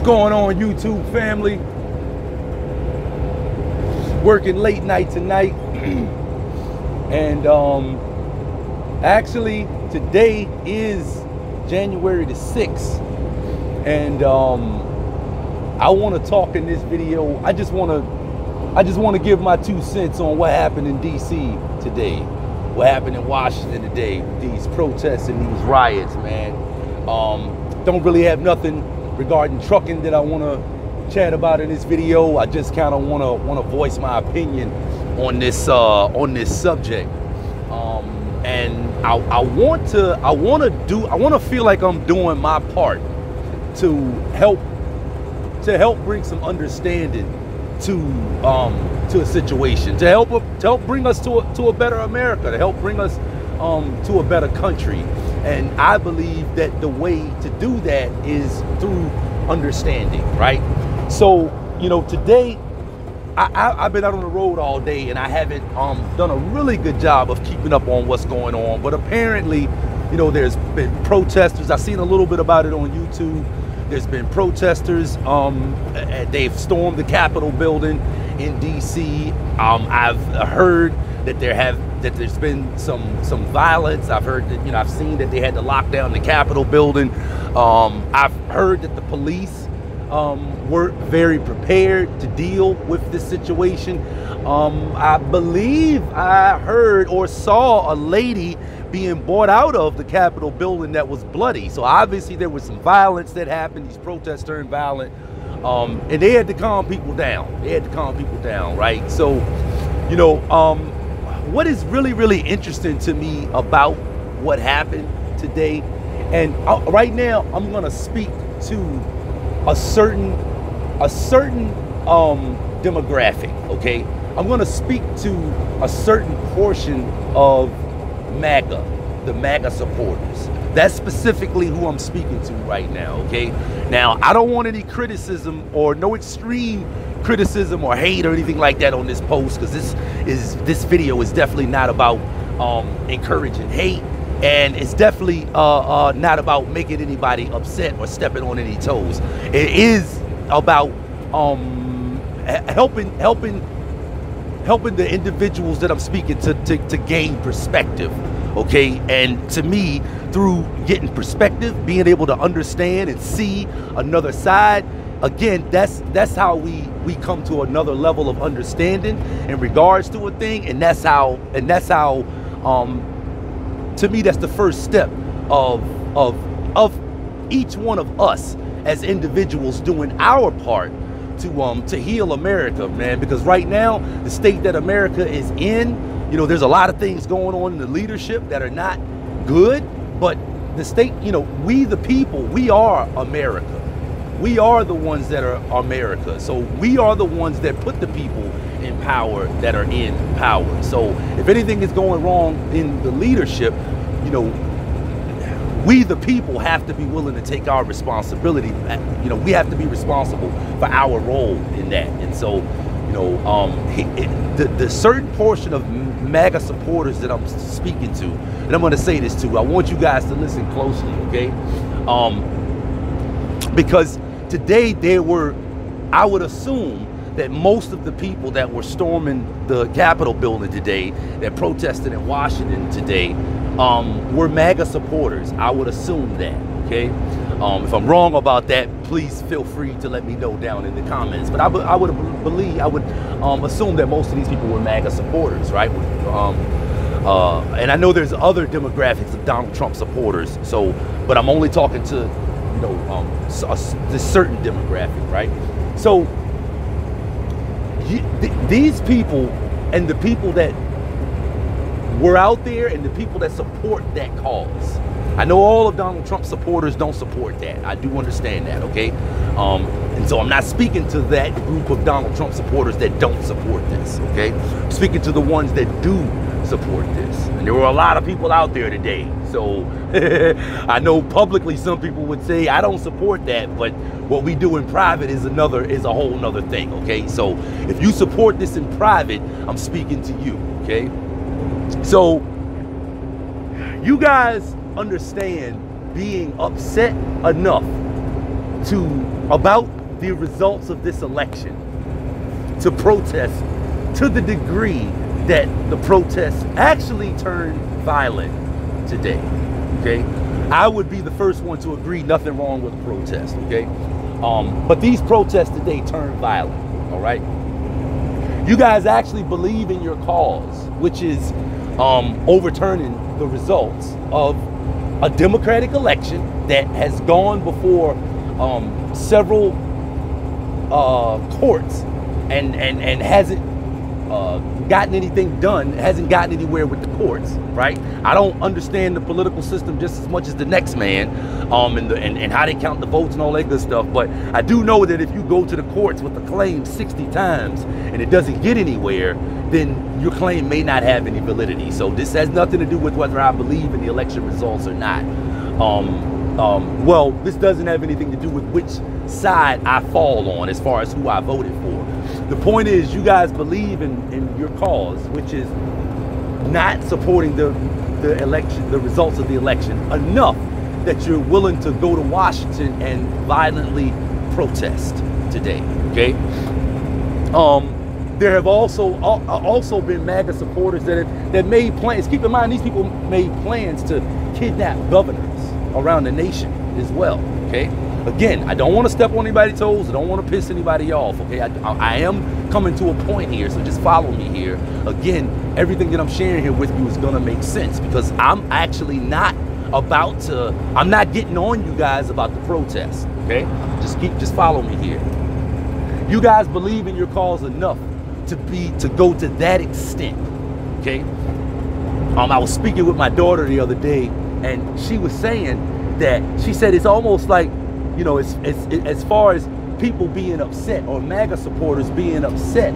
What's going on, YouTube family? Working late night tonight. and um, actually, today is January the 6th. And um, I want to talk in this video. I just want to I just want to give my two cents on what happened in DC today. What happened in Washington today, these protests and these riots, man. Um, don't really have nothing regarding trucking that I want to chat about in this video. I just kind of want to want to voice my opinion on this uh, on this subject. Um, and I, I want to I want to do I want to feel like I'm doing my part to help to help bring some understanding to um, to a situation to help to help bring us to a, to a better America to help bring us um, to a better country and I believe that the way to do that is through understanding, right? So, you know, today I, have been out on the road all day and I haven't um, done a really good job of keeping up on what's going on. But apparently, you know, there's been protesters. I've seen a little bit about it on YouTube. There's been protesters. Um, they've stormed the Capitol building in D.C. Um, I've heard that there have that there's been some some violence. I've heard that you know I've seen that they had to lock down the Capitol building. Um, I've heard that the police um, were very prepared to deal with this situation. Um, I believe I heard or saw a lady being brought out of the Capitol building that was bloody. So obviously there was some violence that happened. These protests turned violent, um, and they had to calm people down. They had to calm people down, right? So, you know, um, what is really, really interesting to me about what happened today, and uh, right now I'm gonna speak to a certain, a certain um, demographic. Okay, I'm gonna speak to a certain portion of MAGA, the MAGA supporters. That's specifically who I'm speaking to right now. Okay, now I don't want any criticism or no extreme criticism or hate or anything like that on this post because this is this video is definitely not about um, encouraging hate and it's definitely uh, uh, not about making anybody upset or stepping on any toes. It is about um, helping helping helping the individuals that I'm speaking to, to to gain perspective. Okay, and to me, through getting perspective, being able to understand and see another side, again, that's that's how we we come to another level of understanding in regards to a thing, and that's how and that's how um, to me that's the first step of of of each one of us as individuals doing our part to um to heal America, man. Because right now, the state that America is in, you know, there's a lot of things going on in the leadership that are not good, but the state, you know, we the people, we are America we are the ones that are America. So we are the ones that put the people in power that are in power. So if anything is going wrong in the leadership, you know, we the people have to be willing to take our responsibility. You know, we have to be responsible for our role in that. And so, you know, um, the, the certain portion of MAGA supporters that I'm speaking to, and I'm going to say this too, I want you guys to listen closely, okay? Um, because today there were, I would assume that most of the people that were storming the Capitol building today, that protested in Washington today, um, were MAGA supporters. I would assume that, okay? Um, if I'm wrong about that, please feel free to let me know down in the comments. But I, I would believe, I would um, assume that most of these people were MAGA supporters, right? Um, uh, and I know there's other demographics of Donald Trump supporters. So, but I'm only talking to you know, um, a, this certain demographic, right? So th these people and the people that were out there and the people that support that cause. I know all of Donald Trump supporters don't support that. I do understand that, okay? Um, and so I'm not speaking to that group of Donald Trump supporters that don't support this, okay? I'm speaking to the ones that do support this. And there were a lot of people out there today. So I know publicly some people would say I don't support that, but what we do in private is another is a whole nother thing. Okay. So if you support this in private, I'm speaking to you. Okay. So you guys understand being upset enough to about the results of this election to protest to the degree that the protests actually turned violent today. Okay, I would be the first one to agree nothing wrong with a protest. Okay, um, but these protests today turned violent. All right, you guys actually believe in your cause, which is um, overturning the results of a democratic election that has gone before um, several uh, courts and, and, and hasn't uh, gotten anything done, hasn't gotten anywhere with the courts, right? I don't understand the political system just as much as the next man um, and, the, and, and how they count the votes and all that good stuff. But I do know that if you go to the courts with a claim 60 times and it doesn't get anywhere, then your claim may not have any validity. So this has nothing to do with whether I believe in the election results or not. Um, um, well, this doesn't have anything to do with which side I fall on as far as who I voted for. The point is, you guys believe in, in your cause, which is not supporting the, the election, the results of the election enough that you're willing to go to Washington and violently protest today. Okay. Um, there have also also been MAGA supporters that have, that made plans. Keep in mind, these people made plans to kidnap governors around the nation as well. Okay. Again, I don't want to step on anybody's toes. I don't want to piss anybody off. Okay, I, I, am coming to a point here, so just follow me here. Again, everything that I'm sharing here with you is gonna make sense because I'm actually not about to. I'm not getting on you guys about the protest. Okay, just keep, just follow me here. You guys believe in your cause enough to be to go to that extent. Okay. Um, I was speaking with my daughter the other day, and she was saying that she said it's almost like you know, as, as, as far as people being upset or MAGA supporters being upset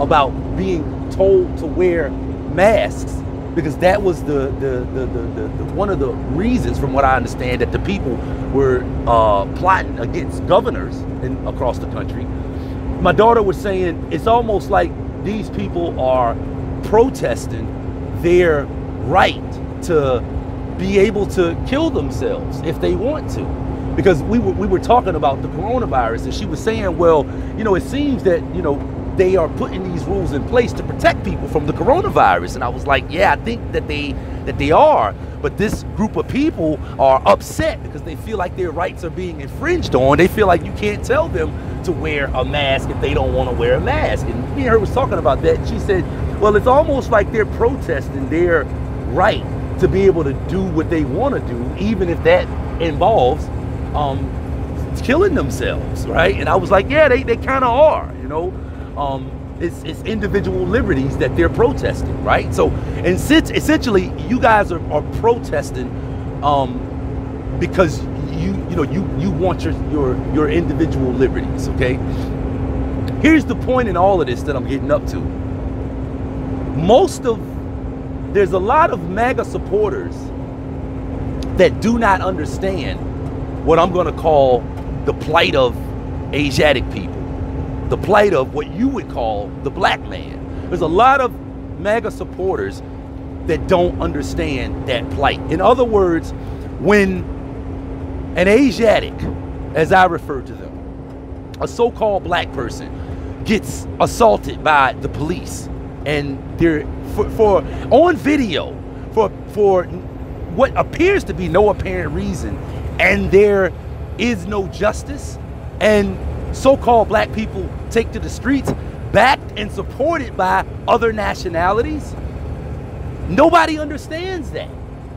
about being told to wear masks because that was the the, the, the, the, the one of the reasons from what I understand that the people were uh, plotting against governors in, across the country. My daughter was saying it's almost like these people are protesting their right to be able to kill themselves if they want to because we were, we were talking about the coronavirus and she was saying, well, you know, it seems that, you know, they are putting these rules in place to protect people from the coronavirus. And I was like, yeah, I think that they that they are. But this group of people are upset because they feel like their rights are being infringed on. They feel like you can't tell them to wear a mask if they don't want to wear a mask. And me and her was talking about that. She said, well, it's almost like they're protesting their right to be able to do what they want to do, even if that involves um, killing themselves, right? And I was like, yeah, they, they kind of are, you know. Um, it's, it's individual liberties that they're protesting, right? So, and since essentially you guys are, are protesting um, because you you know you you want your your your individual liberties, okay? Here's the point in all of this that I'm getting up to. Most of there's a lot of MAGA supporters that do not understand what I'm going to call the plight of Asiatic people, the plight of what you would call the black man. There's a lot of MAGA supporters that don't understand that plight. In other words, when an Asiatic, as I refer to them, a so called black person, gets assaulted by the police and they're for, for on video for for what appears to be no apparent reason and there is no justice, and so called black people take to the streets, backed and supported by other nationalities, nobody understands that.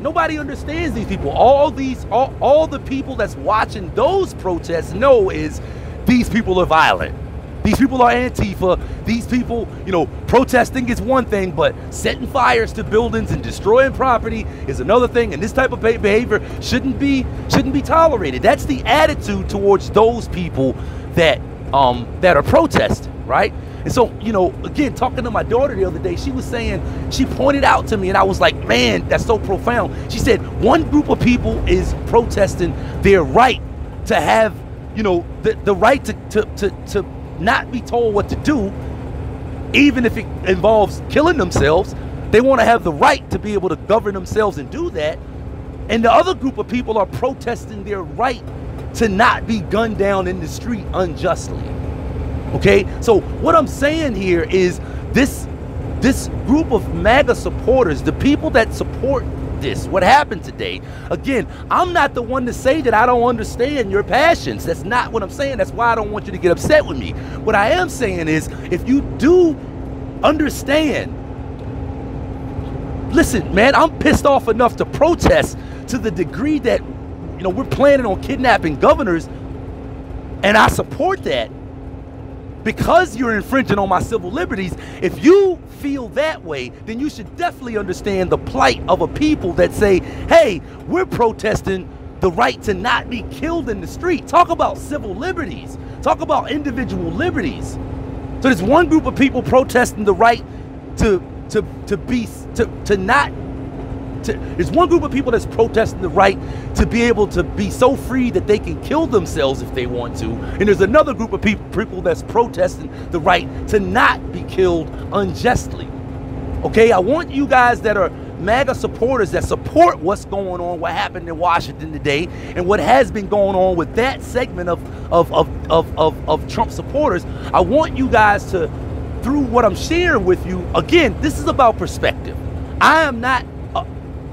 Nobody understands these people. All these, all, all the people that's watching those protests know is these people are violent. These people are Antifa. These people, you know, protesting is one thing, but setting fires to buildings and destroying property is another thing. And this type of behavior shouldn't be shouldn't be tolerated. That's the attitude towards those people that um, that are protesting, right? And so, you know, again, talking to my daughter the other day, she was saying, she pointed out to me, and I was like, man, that's so profound. She said, one group of people is protesting their right to have, you know, the, the right to, to, to, to not be told what to do, even if it involves killing themselves. They want to have the right to be able to govern themselves and do that. And the other group of people are protesting their right to not be gunned down in the street unjustly. Okay? So what I'm saying here is this this group of MAGA supporters, the people that support this, what happened today, again, I'm not the one to say that I don't understand your passions. That's not what I'm saying. That's why I don't want you to get upset with me. What I am saying is if you do understand, listen, man, I'm pissed off enough to protest to the degree that, you know, we're planning on kidnapping governors, and I support that because you're infringing on my civil liberties, if you feel that way, then you should definitely understand the plight of a people that say, hey, we're protesting the right to not be killed in the street. Talk about civil liberties. Talk about individual liberties. So there's one group of people protesting the right to to to be to to not to, there's one group of people that's protesting the right to be able to be so free that they can kill themselves if they want to. And there's another group of people, people that's protesting the right to not be killed unjustly. Okay, I want you guys that are MAGA supporters that support what's going on, what happened in Washington today, and what has been going on with that segment of, of, of, of, of, of Trump supporters. I want you guys to, through what I'm sharing with you, again, this is about perspective. I am not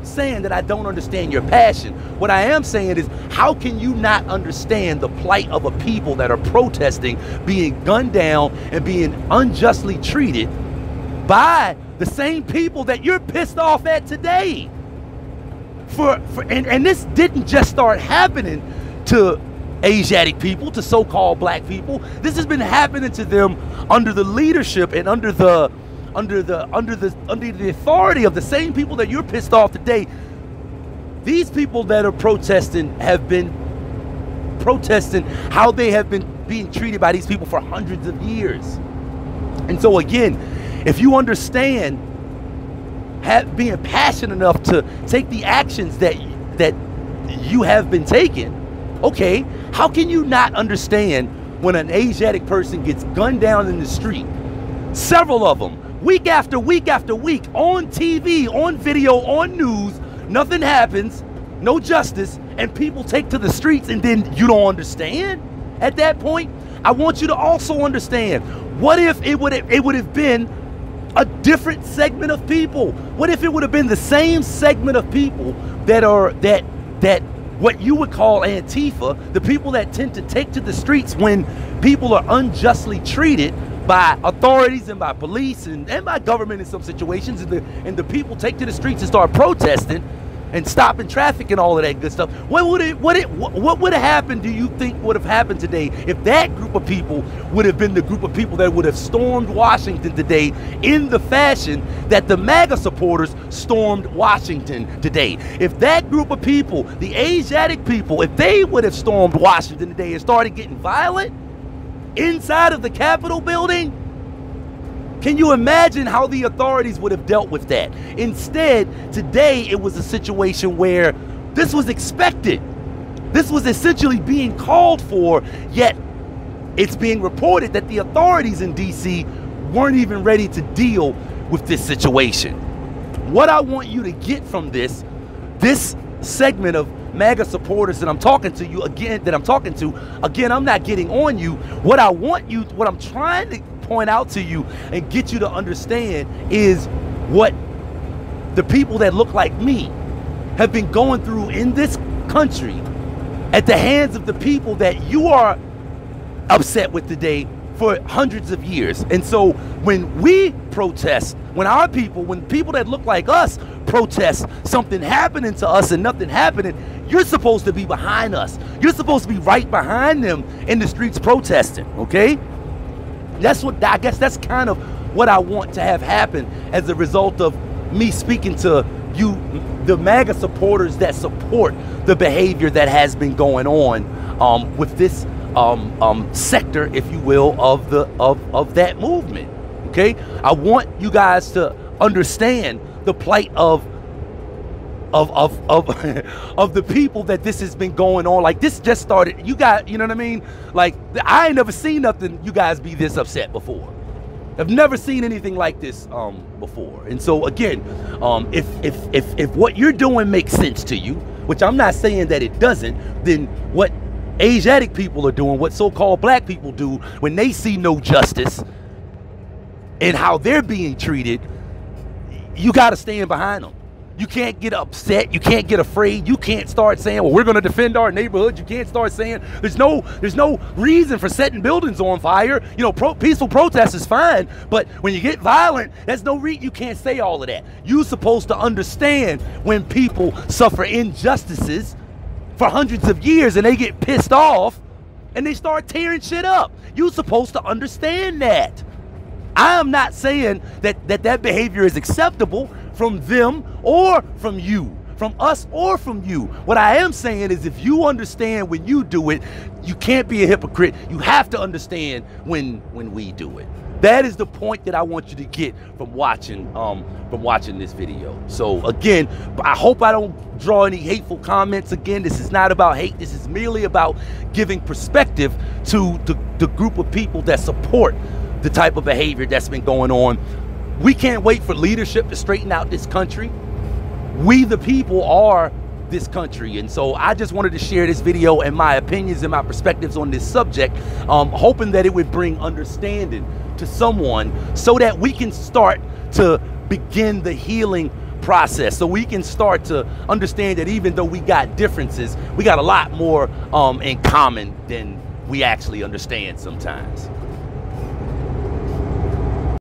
saying that I don't understand your passion. What I am saying is, how can you not understand the plight of a people that are protesting being gunned down and being unjustly treated by the same people that you're pissed off at today? For, for and, and this didn't just start happening to Asiatic people, to so-called black people. This has been happening to them under the leadership and under the under the under the under the authority of the same people that you're pissed off today. These people that are protesting have been protesting how they have been being treated by these people for hundreds of years. And so again, if you understand have, being passionate enough to take the actions that that you have been taking, okay, how can you not understand when an Asiatic person gets gunned down in the street? Several of them week after week after week on TV, on video, on news, nothing happens, no justice, and people take to the streets and then you don't understand at that point. I want you to also understand what if it would have, it would have been a different segment of people? What if it would have been the same segment of people that are that that what you would call Antifa, the people that tend to take to the streets when people are unjustly treated by authorities and by police and, and by government in some situations, and the, and the people take to the streets and start protesting and stopping traffic and all of that good stuff. What would it what it what would have happened do you think would have happened today if that group of people would have been the group of people that would have stormed Washington today in the fashion that the MAGA supporters stormed Washington today? If that group of people, the Asiatic people, if they would have stormed Washington today and started getting violent, inside of the Capitol building? Can you imagine how the authorities would have dealt with that? Instead, today it was a situation where this was expected. This was essentially being called for, yet it's being reported that the authorities in DC weren't even ready to deal with this situation. What I want you to get from this, this segment of MAGA supporters that I'm talking to you again, that I'm talking to, again, I'm not getting on you. What I want you, what I'm trying to point out to you and get you to understand is what the people that look like me have been going through in this country at the hands of the people that you are upset with today for hundreds of years. And so when we protest, when our people, when people that look like us protest something happening to us and nothing happening, you're supposed to be behind us. You're supposed to be right behind them in the streets protesting, okay? That's what I guess that's kind of what I want to have happen as a result of me speaking to you, the MAGA supporters that support the behavior that has been going on um, with this um, um, sector, if you will, of the of of that movement. Okay, I want you guys to understand the plight of of of of of the people that this has been going on. Like this just started. You got, you know what I mean? Like I ain't never seen nothing. You guys be this upset before. I've never seen anything like this um, before. And so again, um, if if if if what you're doing makes sense to you, which I'm not saying that it doesn't, then what Asiatic people are doing, what so-called black people do when they see no justice and how they're being treated, you got to stand behind them. You can't get upset. You can't get afraid. You can't start saying, "Well, we're going to defend our neighborhood." You can't start saying, "There's no, there's no reason for setting buildings on fire." You know, pro- peaceful protest is fine, but when you get violent, there's no reason. You can't say all of that. You're supposed to understand when people suffer injustices for hundreds of years and they get pissed off and they start tearing shit up. You're supposed to understand that. I am not saying that that, that behavior is acceptable from them or from you, from us or from you. What I am saying is if you understand when you do it, you can't be a hypocrite. You have to understand when when we do it. That is the point that I want you to get from watching um, from watching this video. So again, I hope I don't draw any hateful comments. Again, this is not about hate. This is merely about giving perspective to the, the group of people that support the type of behavior that's been going on we can't wait for leadership to straighten out this country. We, the people, are this country. And so I just wanted to share this video and my opinions and my perspectives on this subject, um, hoping that it would bring understanding to someone so that we can start to begin the healing process so we can start to understand that even though we got differences we got a lot more um, in common than we actually understand sometimes